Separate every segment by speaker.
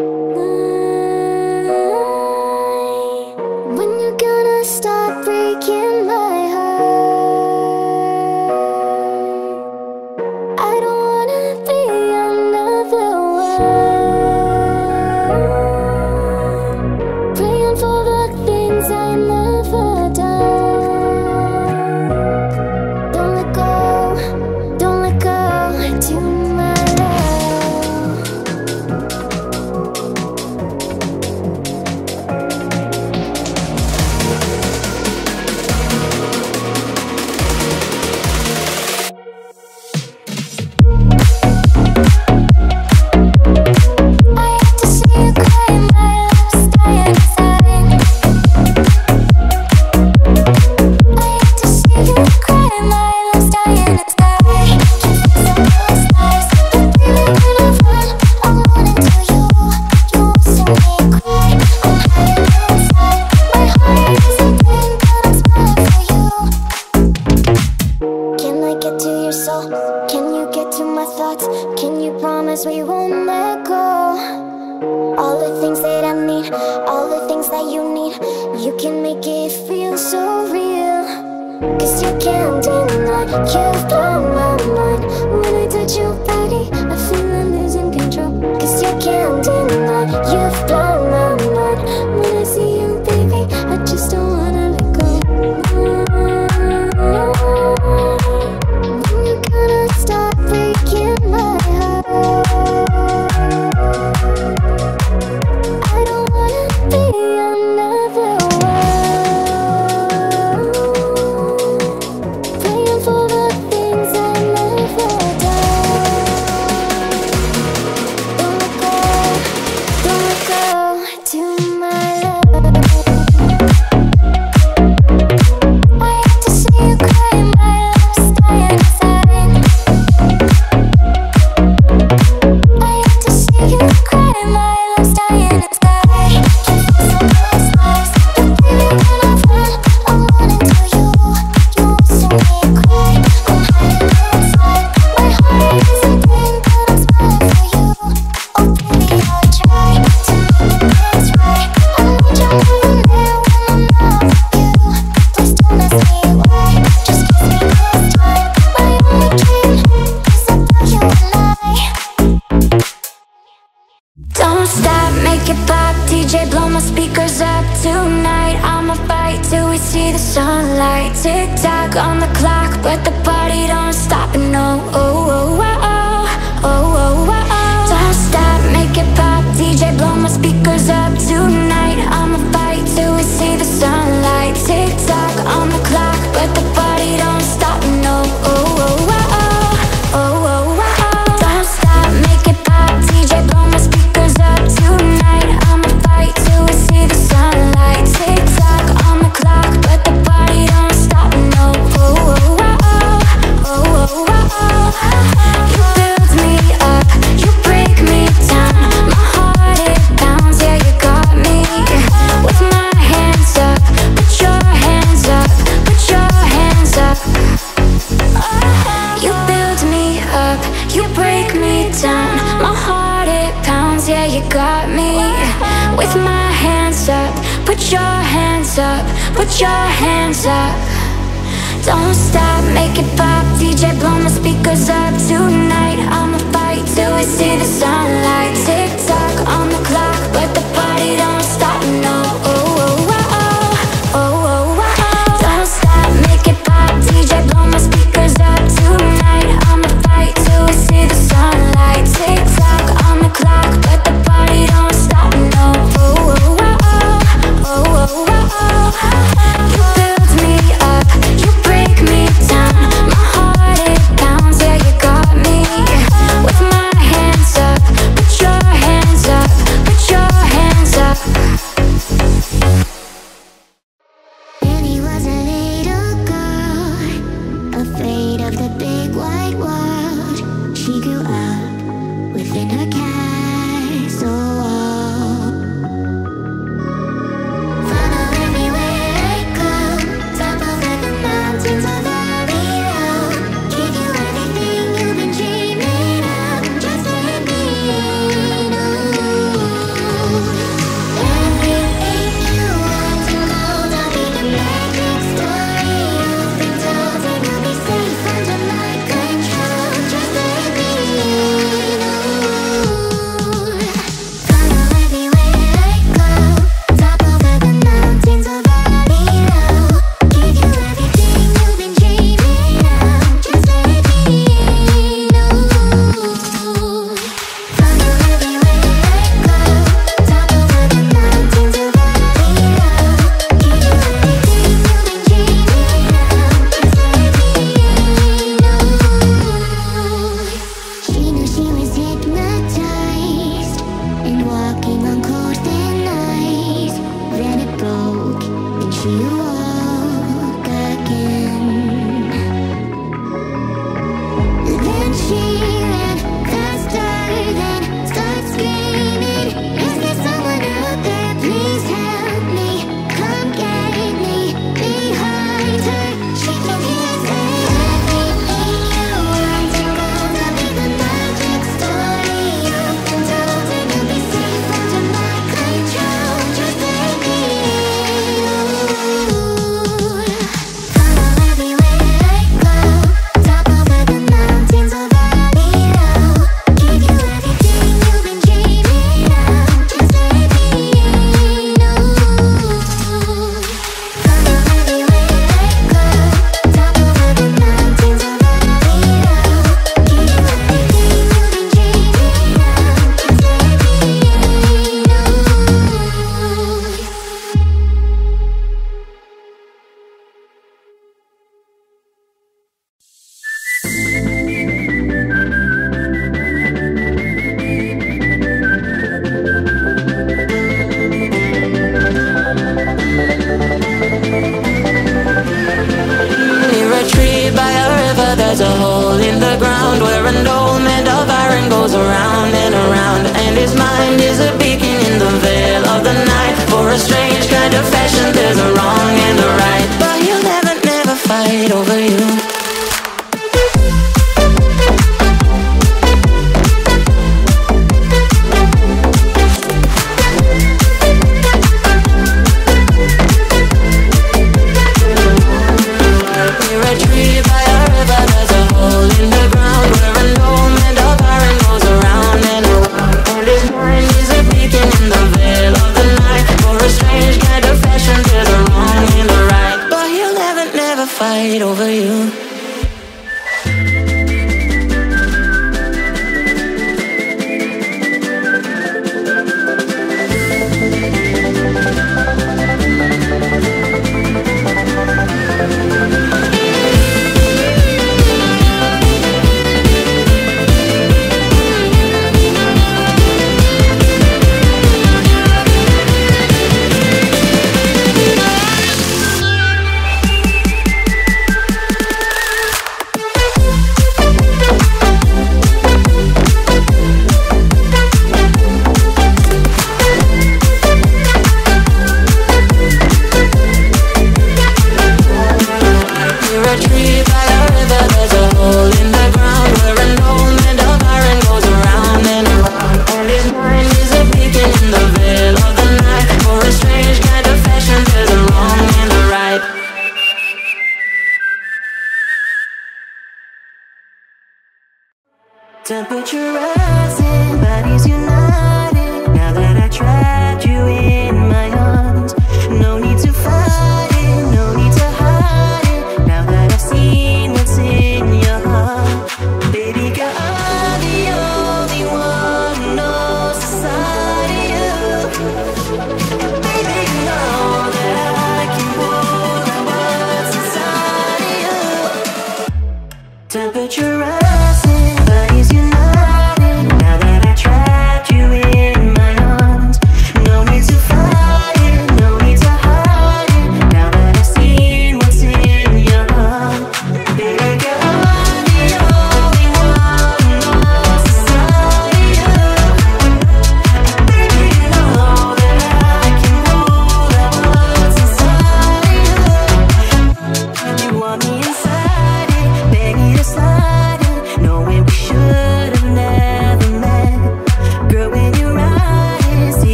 Speaker 1: up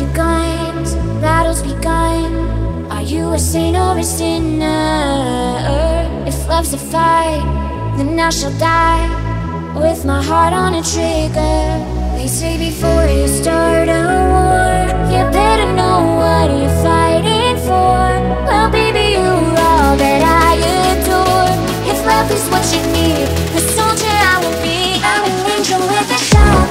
Speaker 2: your
Speaker 1: guns, battles begun. Are you a saint or a sinner? If love's a fight, then I shall die with my heart on a trigger. They say before you start a war, you better know what you're fighting for. Well, baby, you're all that I adore. If love is what you need, a soldier I will be. I'm an angel with a shout.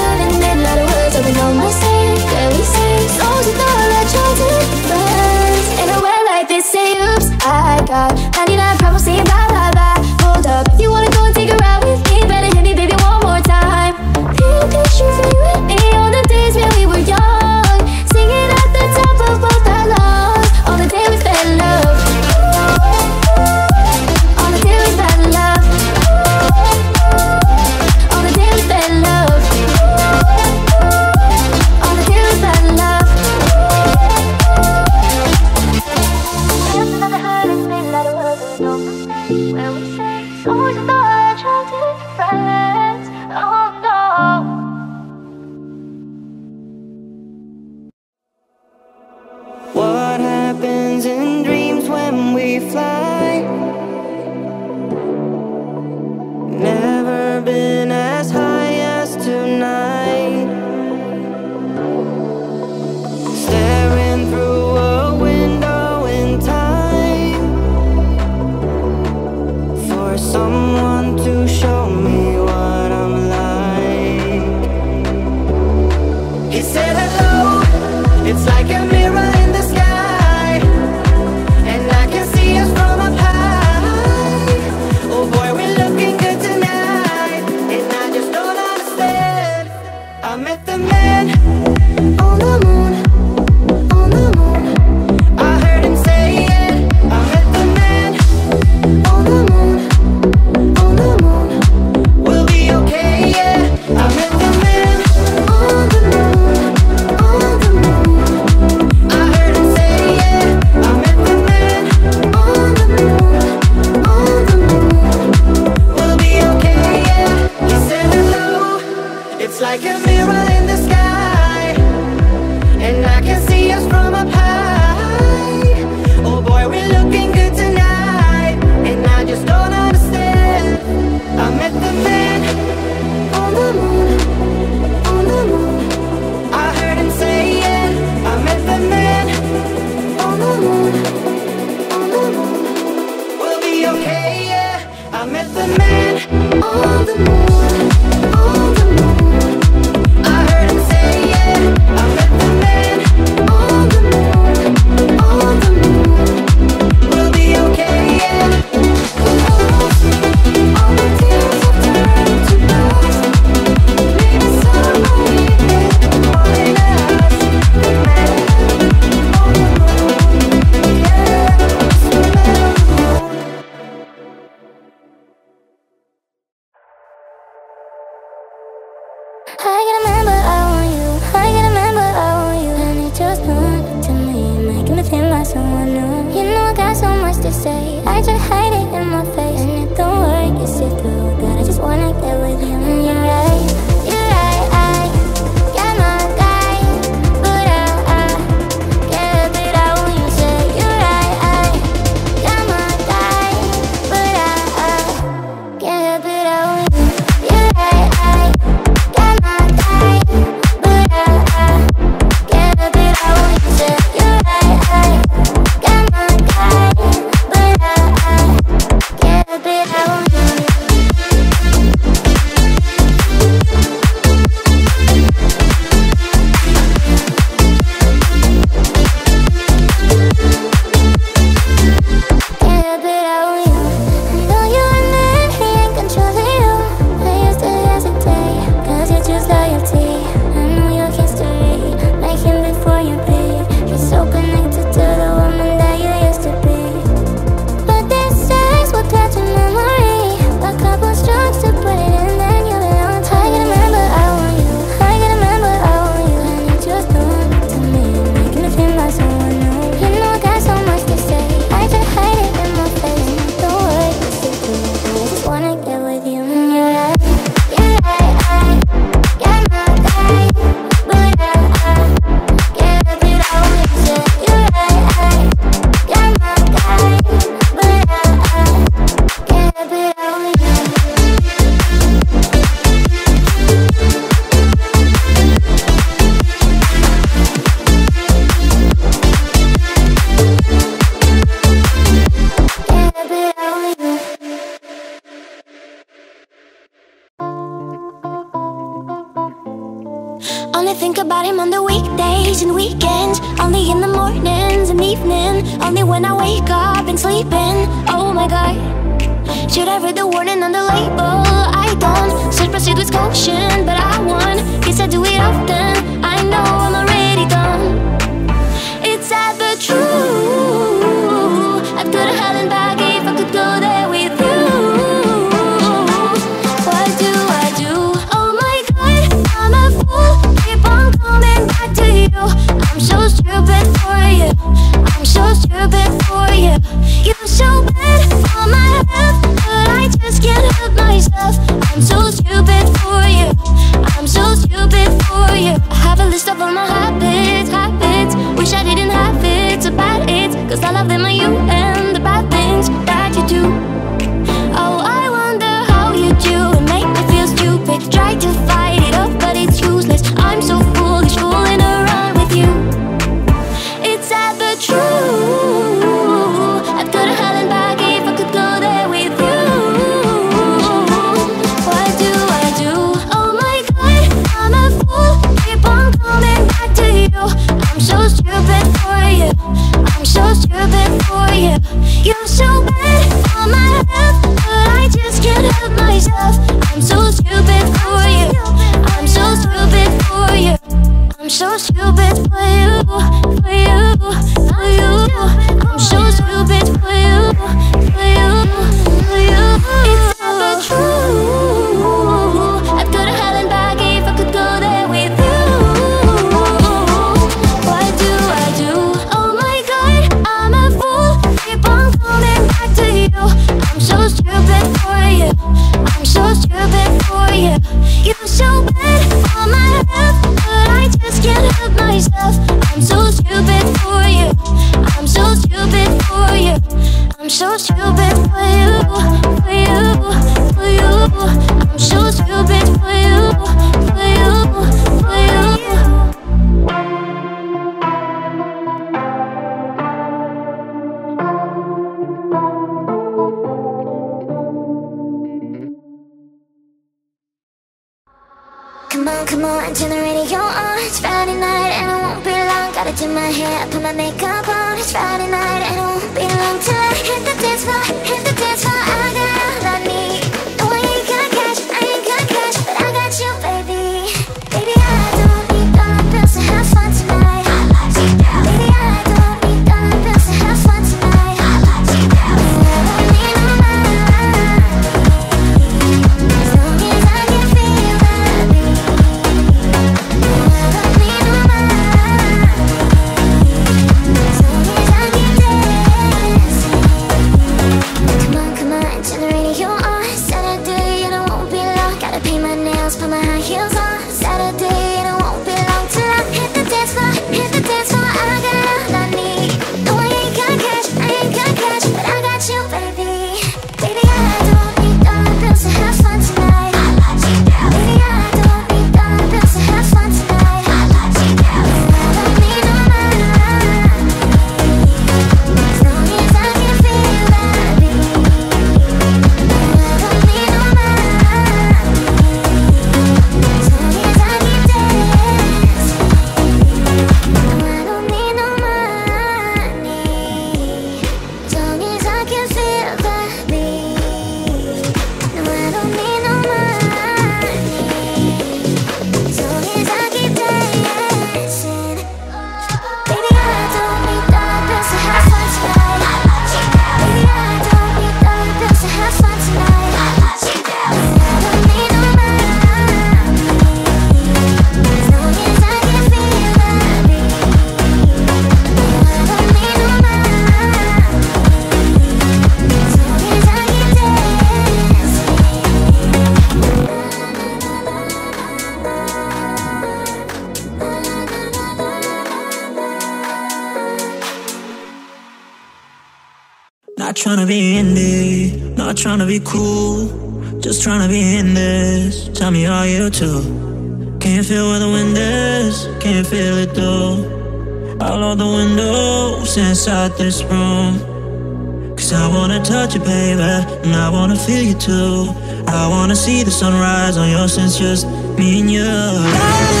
Speaker 1: Not
Speaker 3: trying to be indie, not trying to be cool. Just trying to be in this. Tell me, are you too? Can't feel where the wind is, can't feel it though. I'll the windows inside this room. Cause I wanna touch you, baby, and I wanna feel you too. I wanna see the sunrise on your sense, just me and you.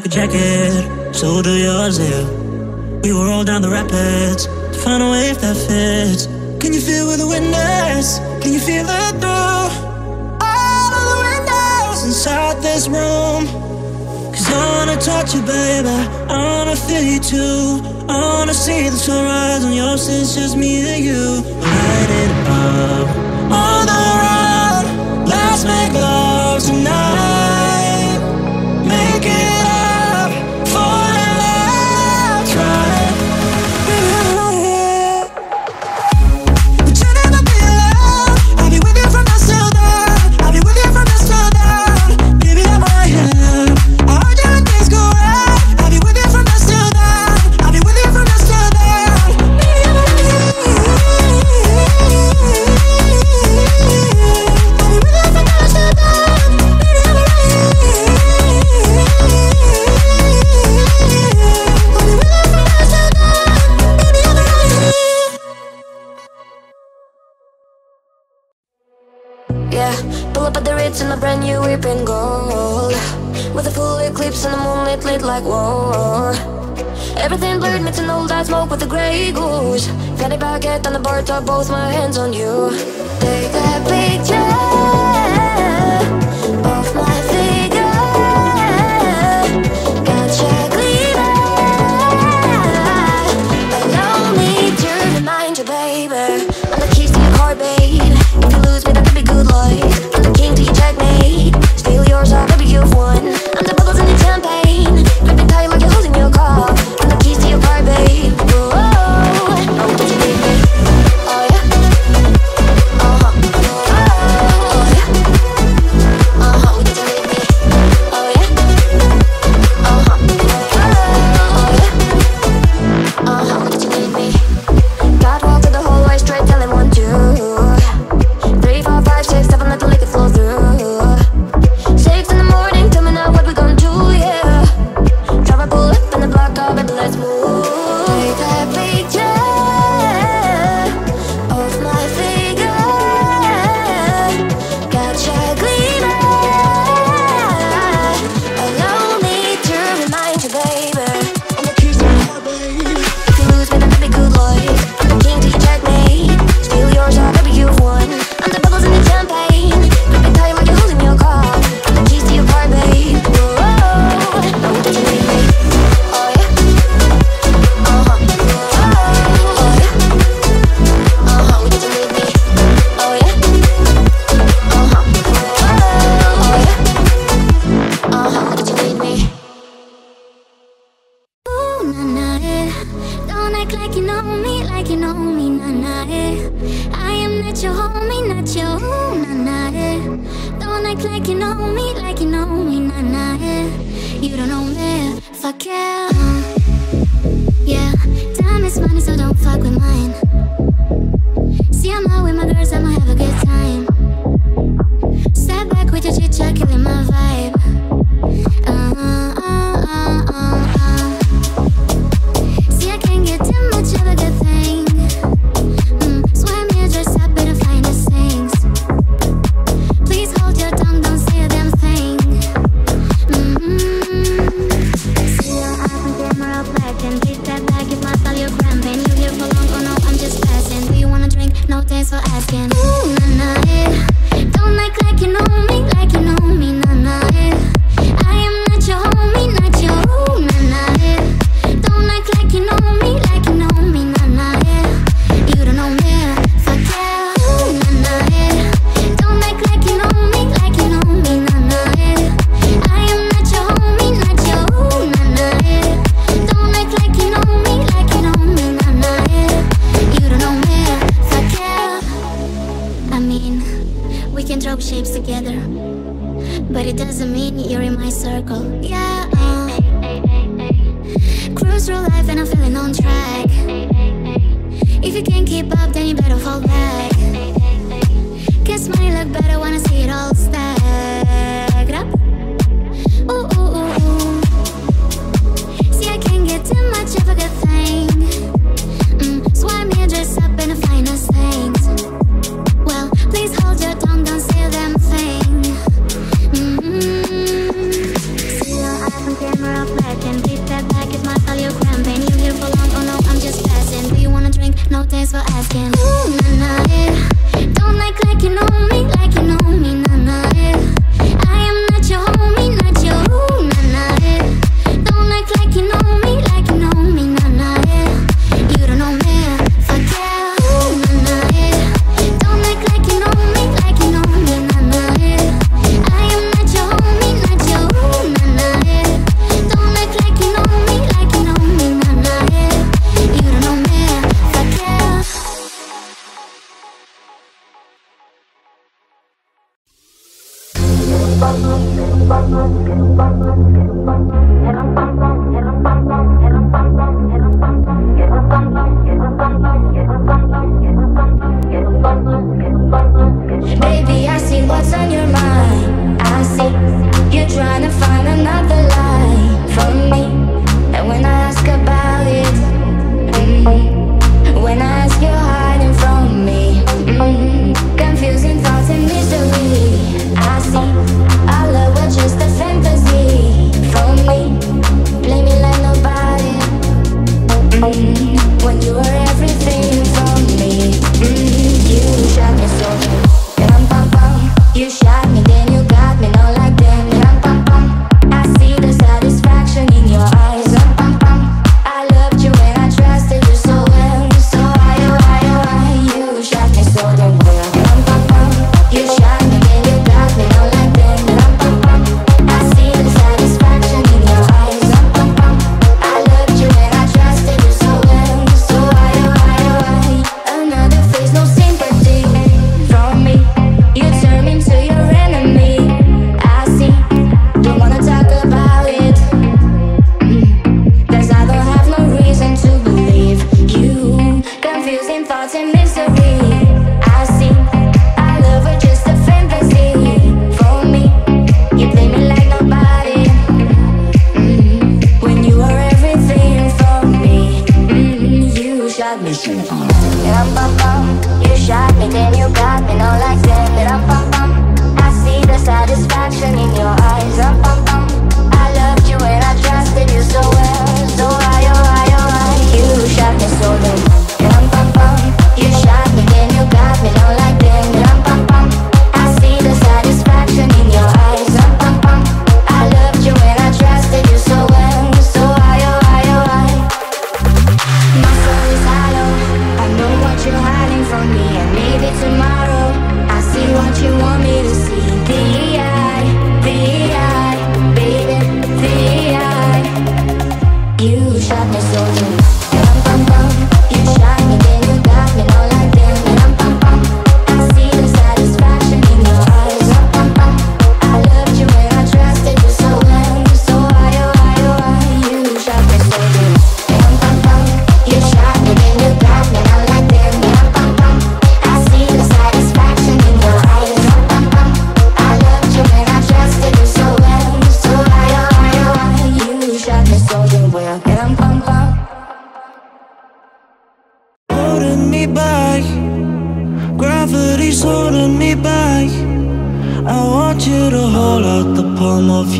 Speaker 3: like a jacket, so do yours, yeah. We will roll down the rapids to find a wave that fits. Can you feel where the wind is? Can you feel it through all of the windows inside this room? Cause I wanna touch you, baby. I wanna feel you too. I wanna see the sunrise on your sins, just me and you. Light it up on the road. Let's make love tonight. up with
Speaker 1: the grey goose. Fanny Get on the bar top, both my hands on you. Take that picture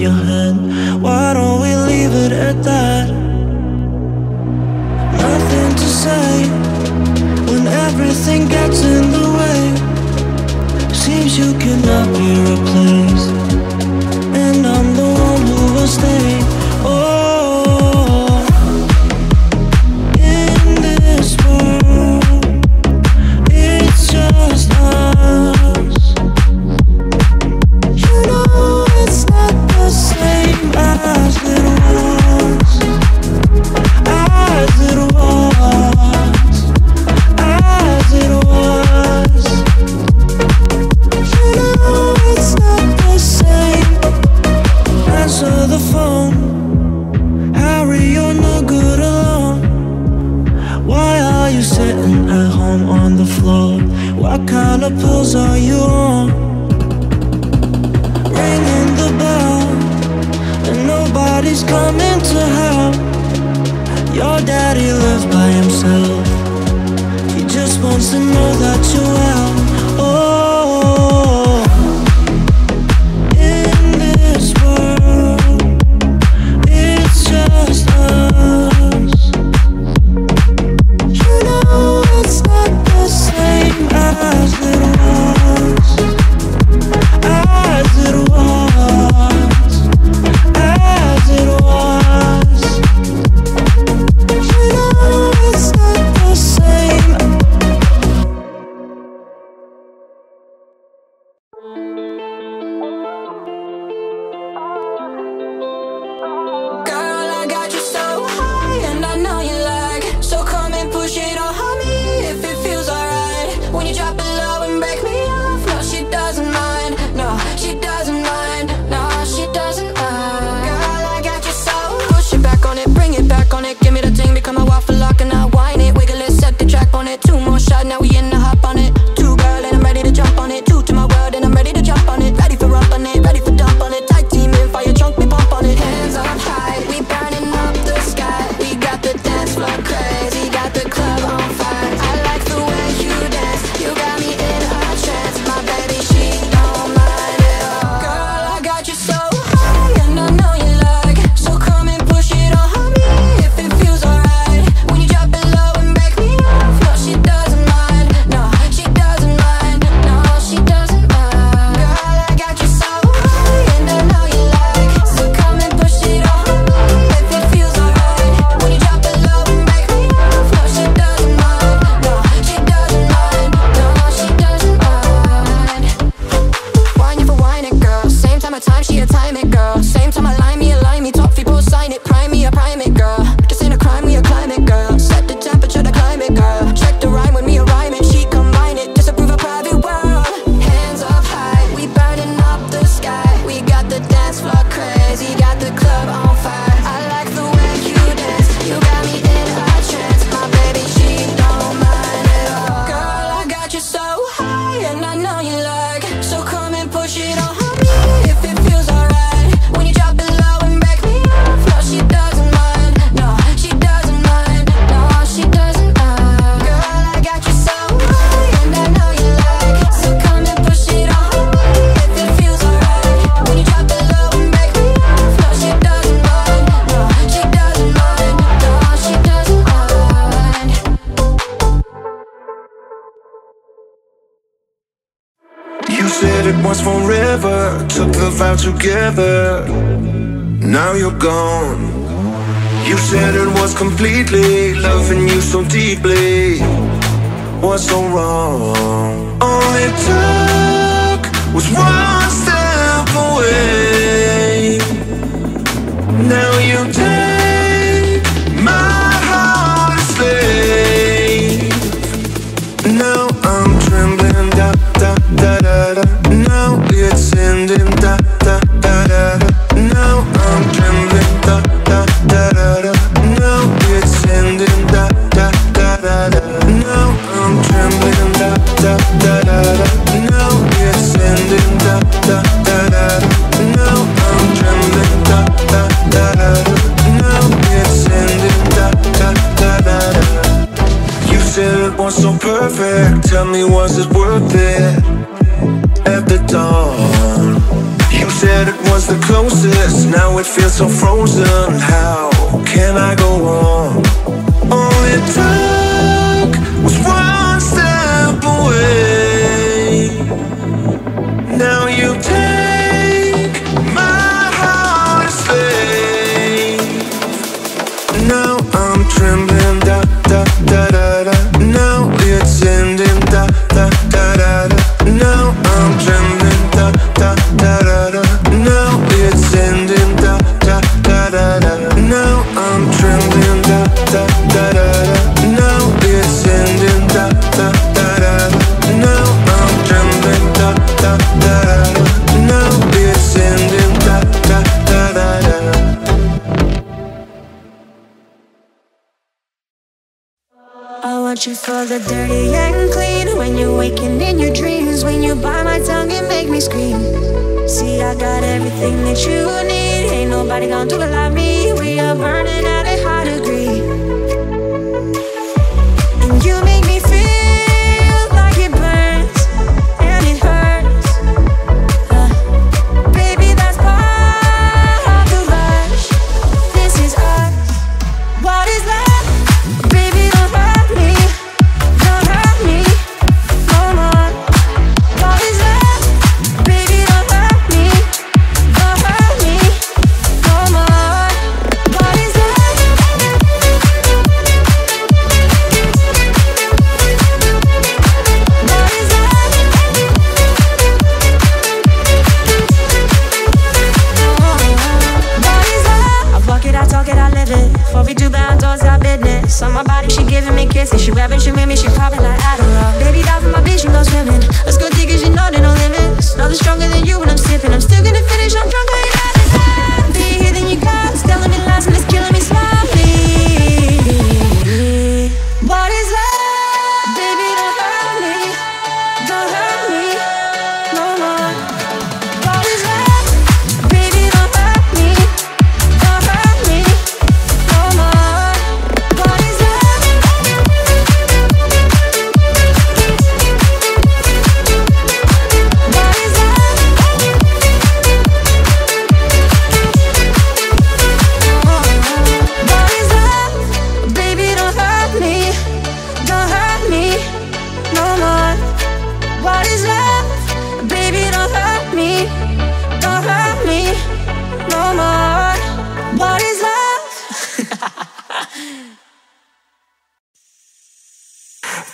Speaker 3: palm of
Speaker 4: took the vow together. Now you're gone. You said it was completely loving you so deeply. What's so wrong? All it took was one step away. Now you take. da da da da da. Now da da da da. Now I'm trembling da da da da. Now da da da da da. You said it was so perfect. Tell me, was it worth it? At the dawn, you said it was the closest. Now it feels so frozen. How can I go on?
Speaker 3: Only time. for the dirty and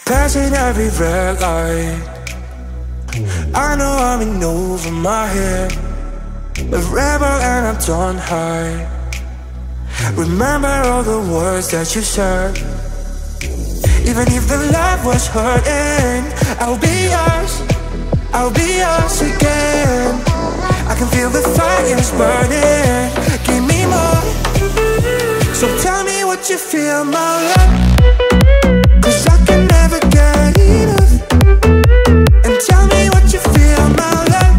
Speaker 4: Passing every red light. I know I'm in over my head. A rebel and I don't hide Remember all the words that you said. Even if the love was hurting I'll be yours. I'll be yours again. I can feel the fire's burning. Give me more. So tell me what you feel, my love. Cause I can never get enough. And tell me what you feel, my love.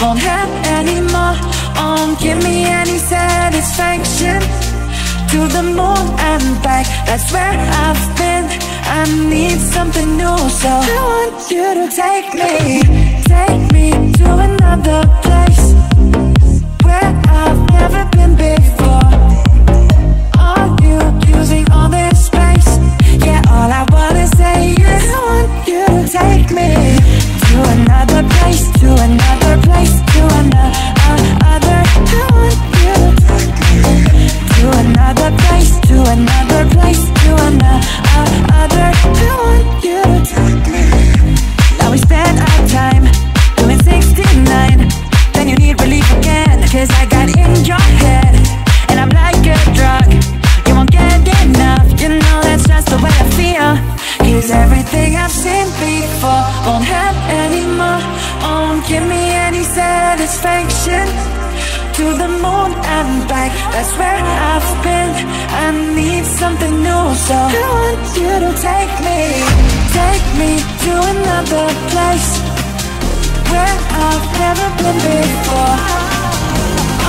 Speaker 3: won't have any more. Won't give me any satisfaction. To the moon and back, that's where I've been. I need something new, so I want you to take me, take me to another place where I've never been before. Are you using all this space? Yeah, all I wanna say is I want you to take me to another place, to another. that's where I've been. I need something new So I want you to take me? Take me to another place Where I've never been before.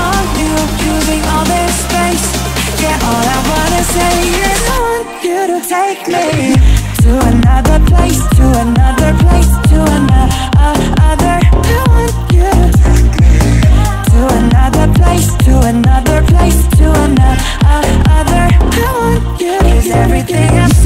Speaker 3: Are you using all this space? Yeah, all I wanna say is I want you to take me? To another place, to another place
Speaker 2: To
Speaker 5: another, uh, other
Speaker 1: everything I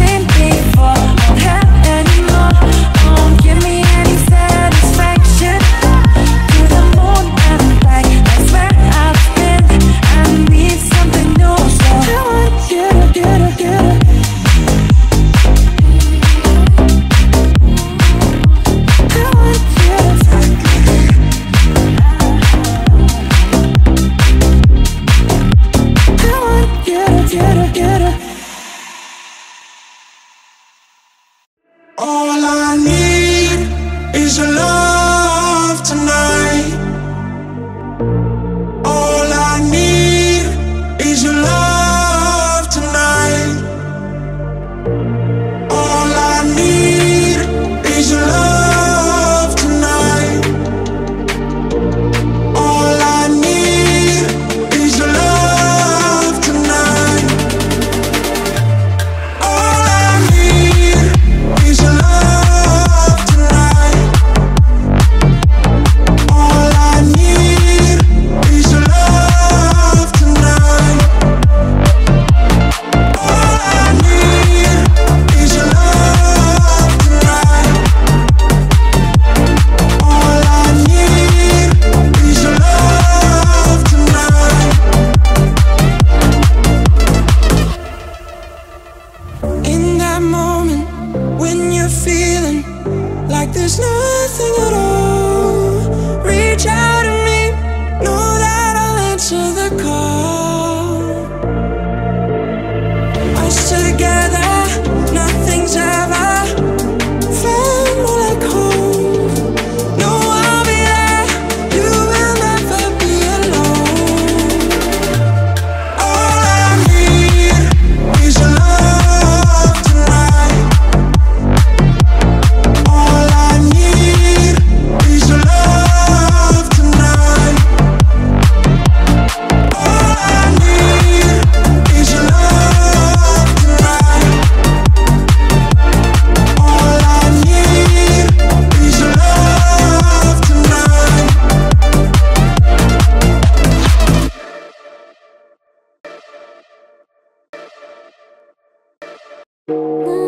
Speaker 1: Ooh.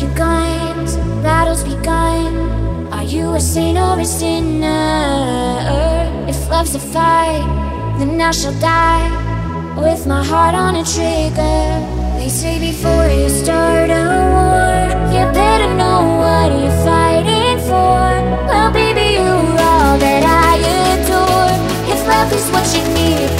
Speaker 1: your guns, battles begun. Are you a saint or a sinner? If love's a fight, then I shall die with my heart on a trigger. They say before you start a war, you better know what you're fighting for. Well, baby, you're all that I adore. If love is what you need,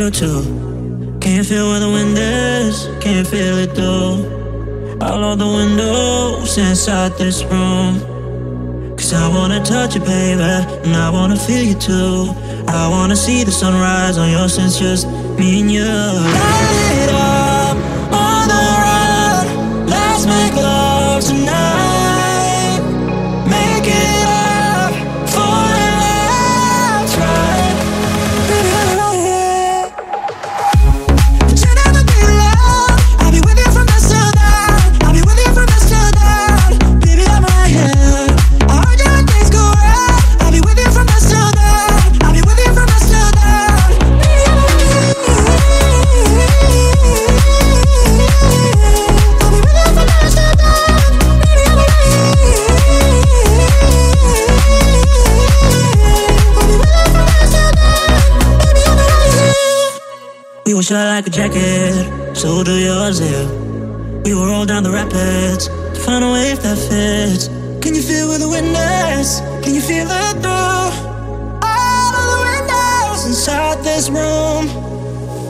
Speaker 5: feel
Speaker 3: too. Can't feel where the wind is, can't feel it though. All of the windows inside this room. Cause I wanna touch you, baby, and I wanna feel you too. I wanna see the sunrise on your sense, just me and you. so do yours, yeah. We were all down the rapids to find a wave that fits. Can you feel where the wind is? Can you feel it through all of the windows inside this room?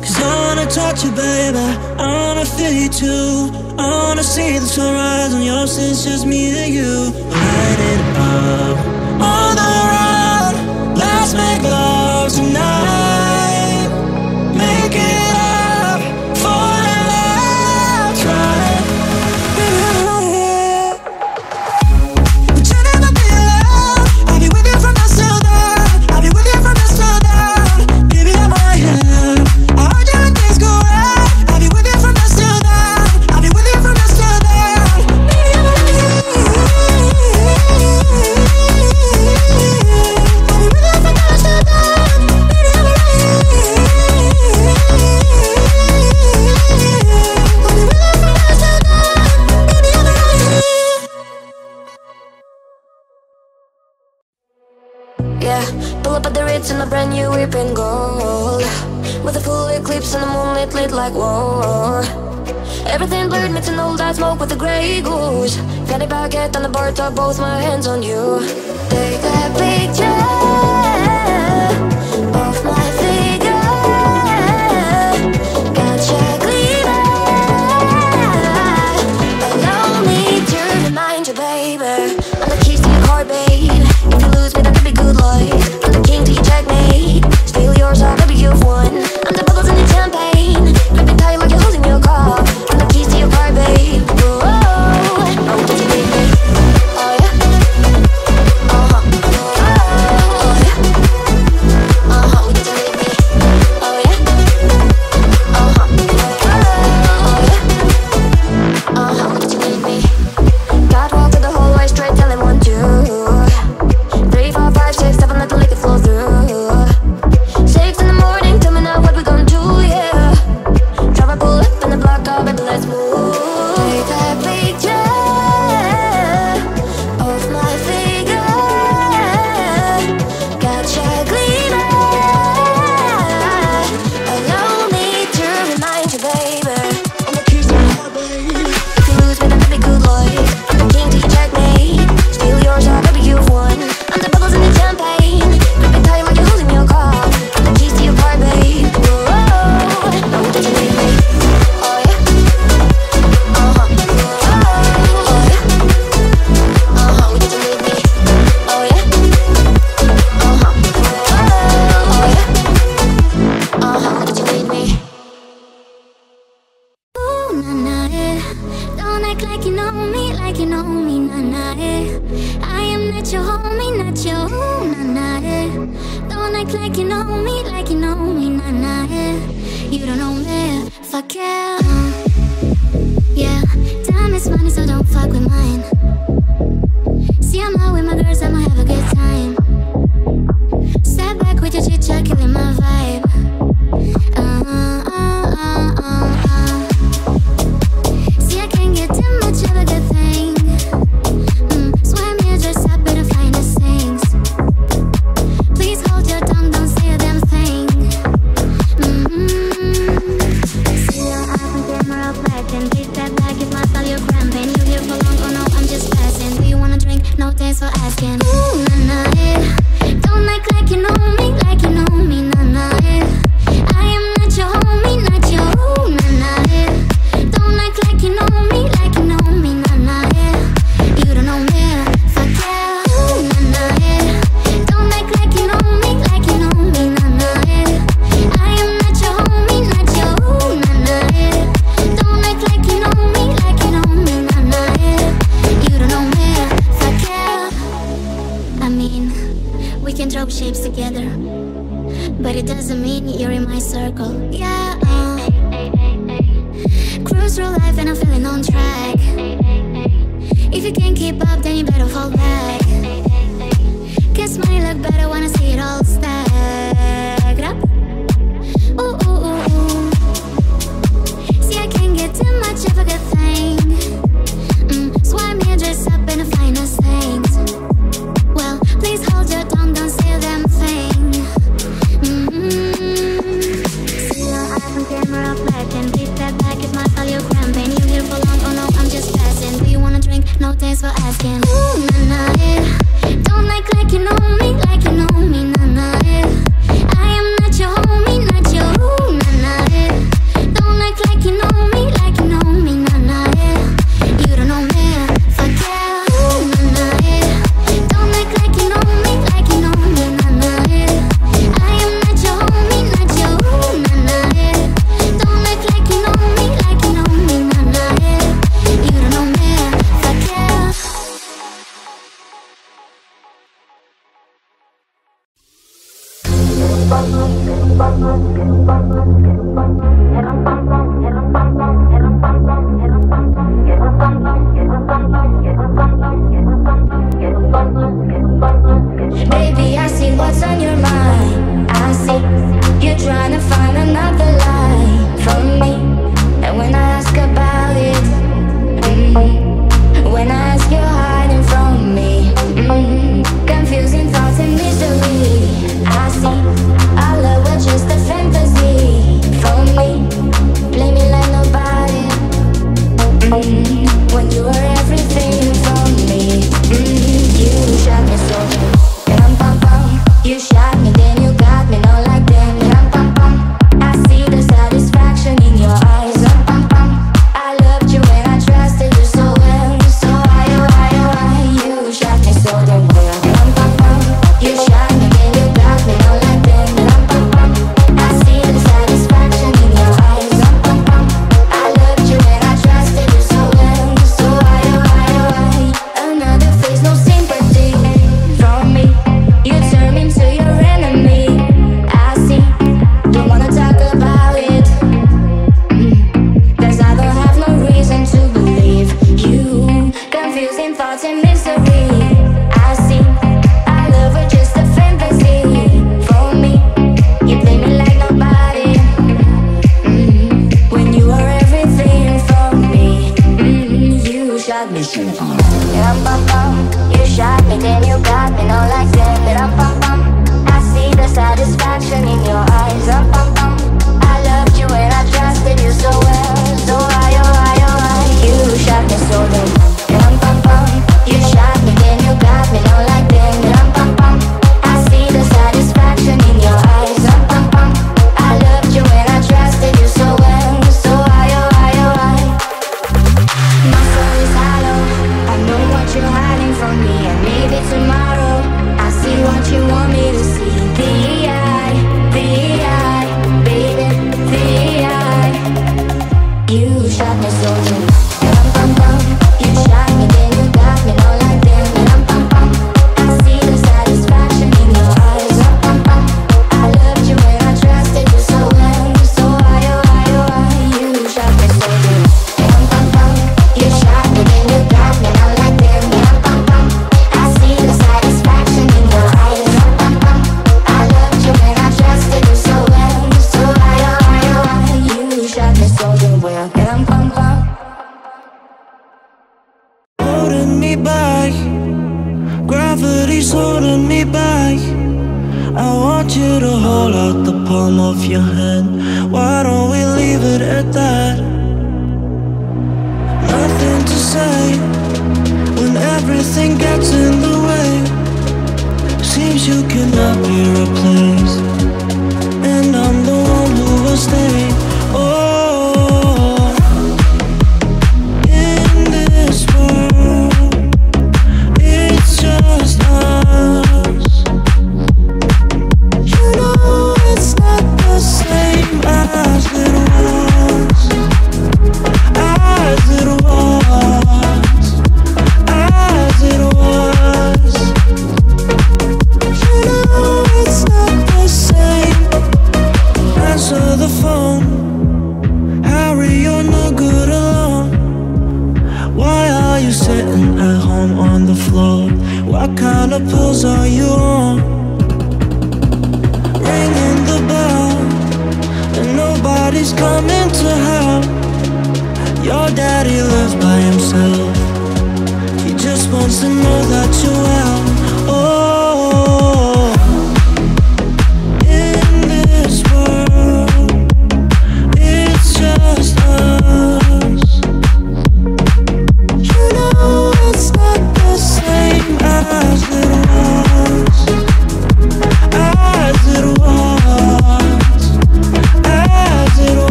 Speaker 3: Cause I wanna touch you, baby. I wanna feel you too. I wanna see the sunrise on your since just me and you. Light it up on the road. Let's make love tonight.
Speaker 1: split like war. Everything blurred, mixing old that smoke with the grey goose. Fendi baguette on the bar top, both my hands on you. Take that picture.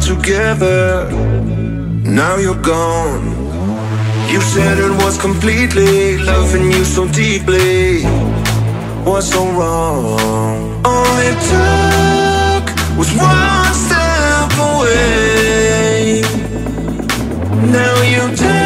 Speaker 6: together.
Speaker 4: Now you're gone. You said it was completely Loving you so deeply. What's so wrong? All it took was one step away. Now you take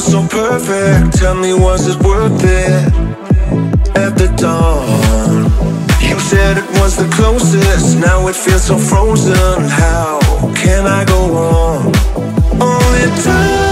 Speaker 4: someone so perfect. Tell me was it worth it? At the dawn You said it was the closest. Now it feels so frozen. How can I go on?
Speaker 3: Only time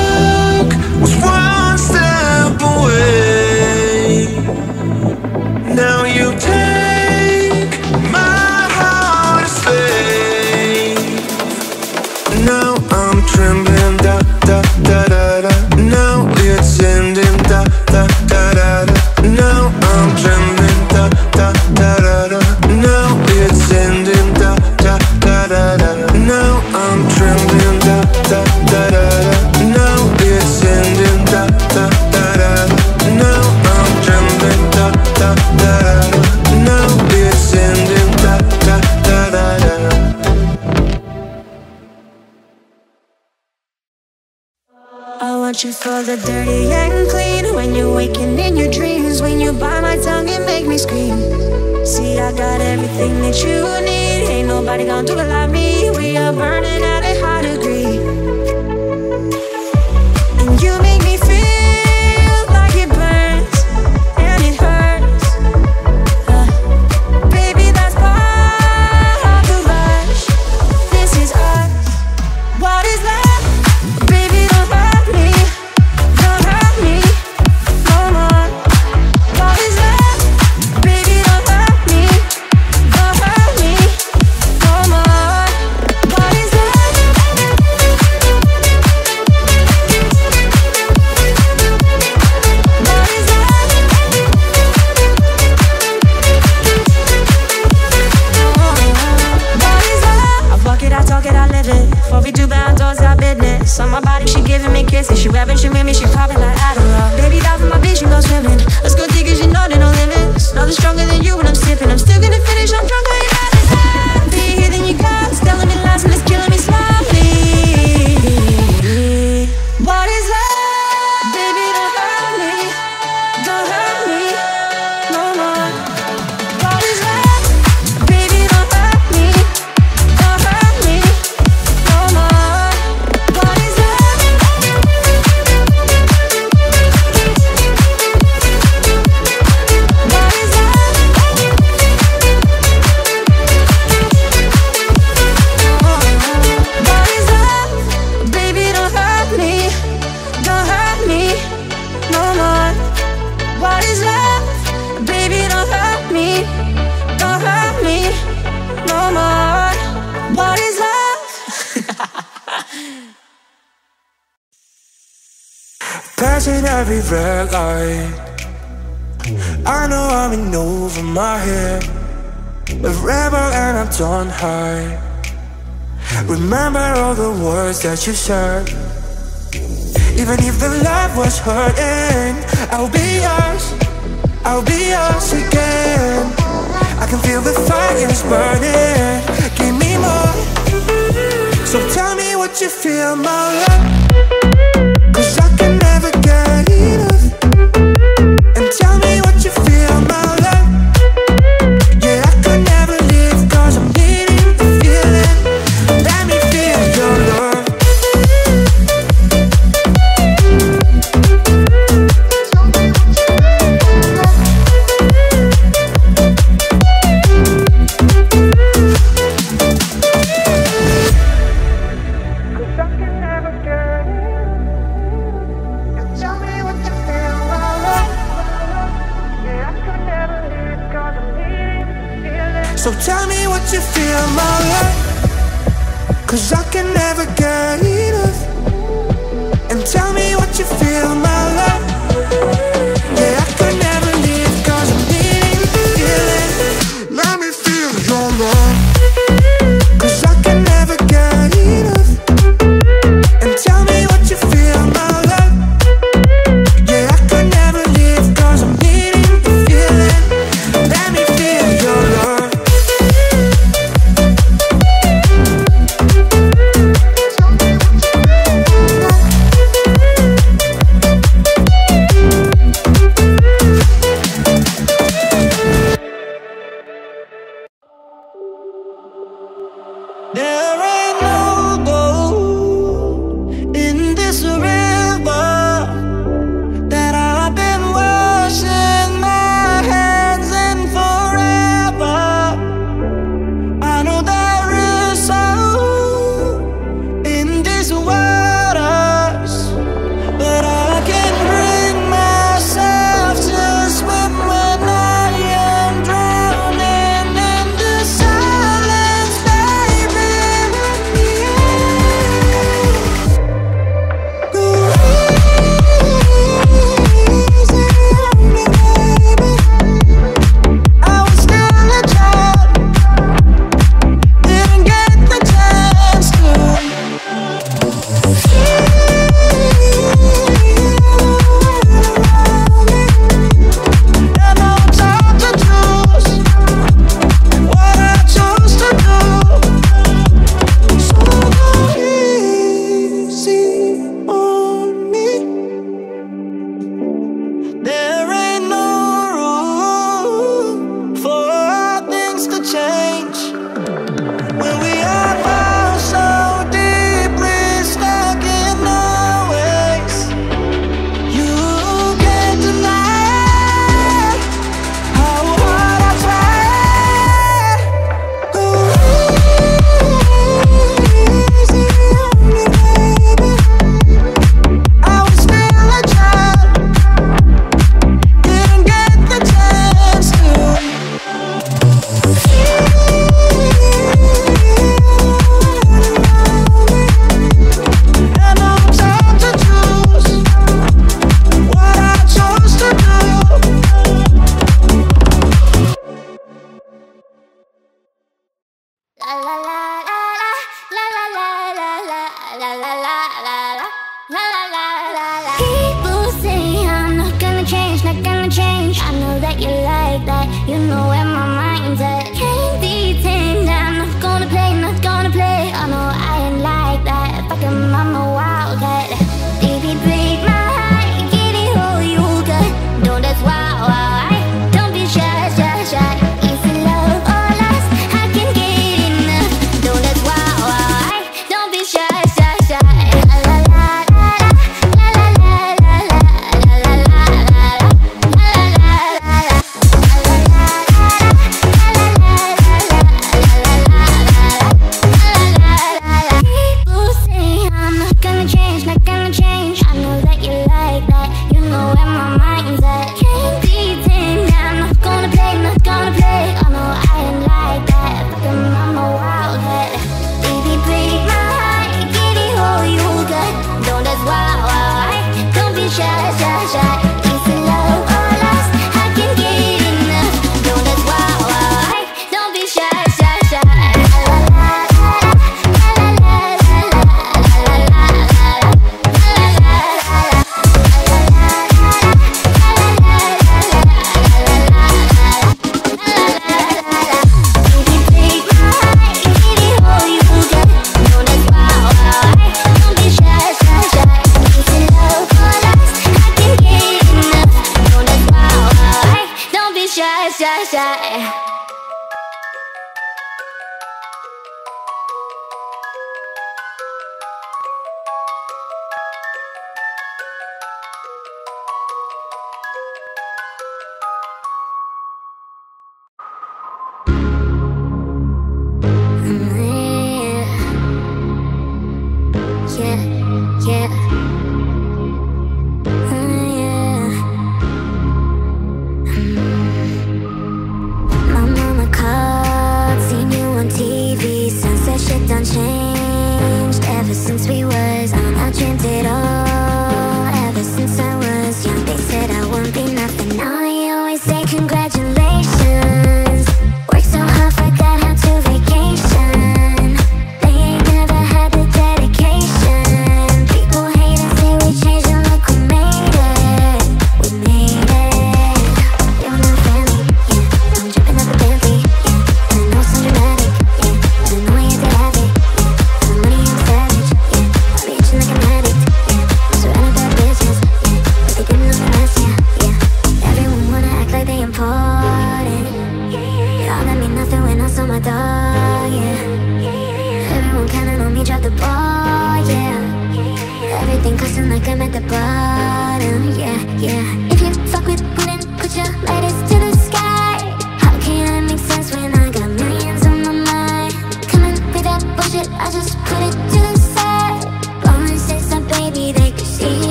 Speaker 3: dirty
Speaker 7: Passing every red light. I know I'm in over my head. A rebel and I'm done high. Remember all the words that you said. Even if the love was hurting I'll be yours. I'll be yours again. I can feel the fire's burning. Give me more. So tell me what you feel, my love and tell me what you feel.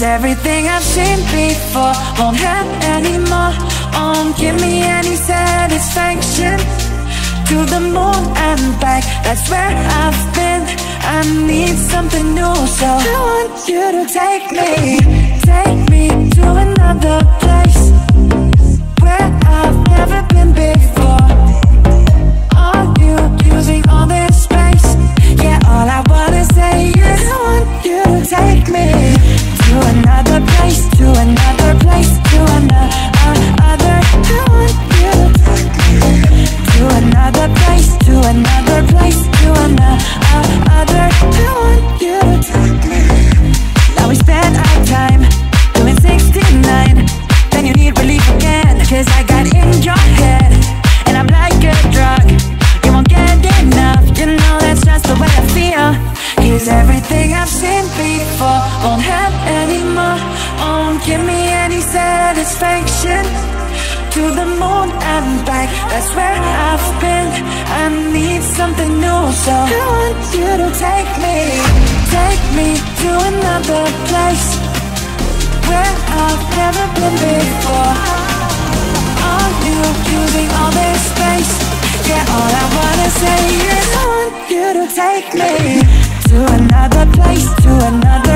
Speaker 7: Cause
Speaker 3: everything I've seen before won't help anymore? Won't give me any satisfaction? To the moon and back, that's where I've been. I need something new, so I want you to take me Take me to another place. so I want you to take me Take me to another place Where I've never been before Are you using all this space? Yeah, all I wanna say is I want you to take me To another place, to another